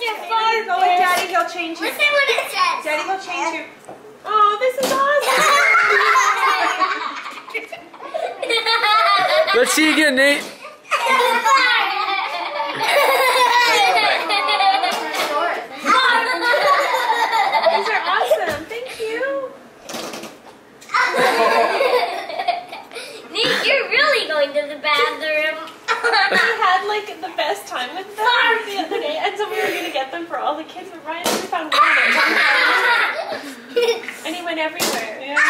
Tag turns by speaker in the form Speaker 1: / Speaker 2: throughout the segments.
Speaker 1: Mr.
Speaker 2: Go with Daddy, he'll change you.
Speaker 1: Listen what it says.
Speaker 2: Daddy will change you. Oh, this is awesome.
Speaker 3: Let's see you again, Nate.
Speaker 2: These are awesome. Thank you.
Speaker 1: Nick, you're really going to the bathroom.
Speaker 2: We had like the best time with them the other day, and so we were gonna get them for all the kids. But Ryan only found one, and he went everywhere.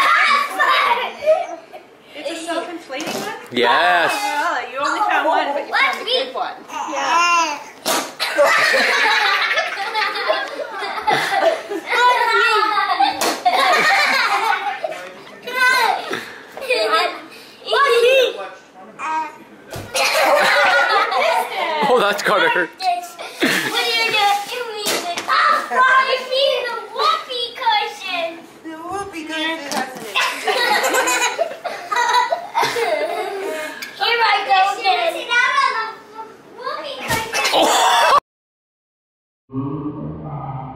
Speaker 2: It's a self-inflating one.
Speaker 3: Yes.
Speaker 2: Oh, you only found one, but you found a good one. Yeah.
Speaker 3: Oh, that's gotta hurt.
Speaker 2: Mm-hmm. Wow.